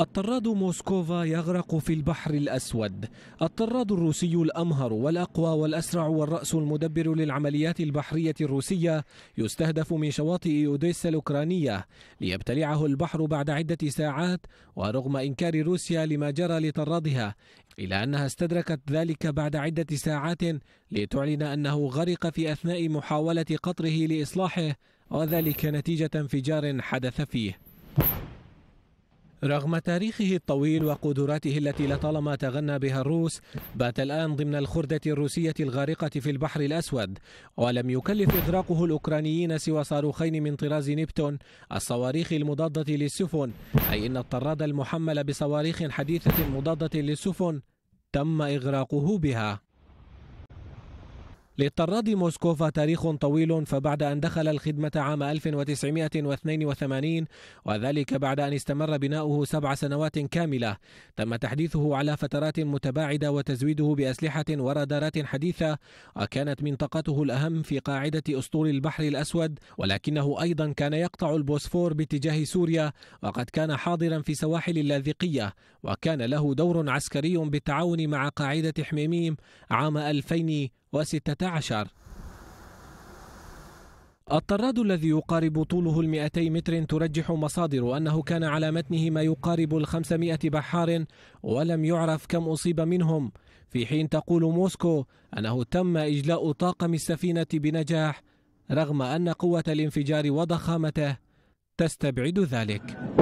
الطراد موسكوفا يغرق في البحر الأسود. الطراد الروسي الأمهر والأقوى والأسرع والرأس المدبر للعمليات البحرية الروسية يستهدف من شواطئ أوديسا الأوكرانية ليبتلعه البحر بعد عدة ساعات ورغم إنكار روسيا لما جرى لطرادها إلى أنها استدركت ذلك بعد عدة ساعات لتعلن أنه غرق في أثناء محاولة قطره لإصلاحه وذلك نتيجة انفجار حدث فيه. رغم تاريخه الطويل وقدراته التي لطالما تغنى بها الروس بات الآن ضمن الخردة الروسية الغارقة في البحر الأسود ولم يكلف إغراقه الأوكرانيين سوى صاروخين من طراز نيبتون الصواريخ المضادة للسفن أي إن الطراد المحمل بصواريخ حديثة مضادة للسفن تم إغراقه بها. للطراد موسكوفا تاريخ طويل فبعد أن دخل الخدمة عام 1982 وذلك بعد أن استمر بناؤه سبع سنوات كاملة تم تحديثه على فترات متباعدة وتزويده بأسلحة ورادارات حديثة وكانت منطقته الأهم في قاعدة أسطول البحر الأسود ولكنه أيضا كان يقطع البوسفور باتجاه سوريا وقد كان حاضرا في سواحل اللاذقية وكان له دور عسكري بالتعاون مع قاعدة حميميم عام 2000 وستة عشر. الطراد الذي يقارب طوله المئتي متر ترجح مصادر أنه كان على متنه ما يقارب الخمسمائة بحار ولم يعرف كم أصيب منهم. في حين تقول موسكو أنه تم إجلاء طاقم السفينة بنجاح رغم أن قوة الانفجار وضخامته تستبعد ذلك.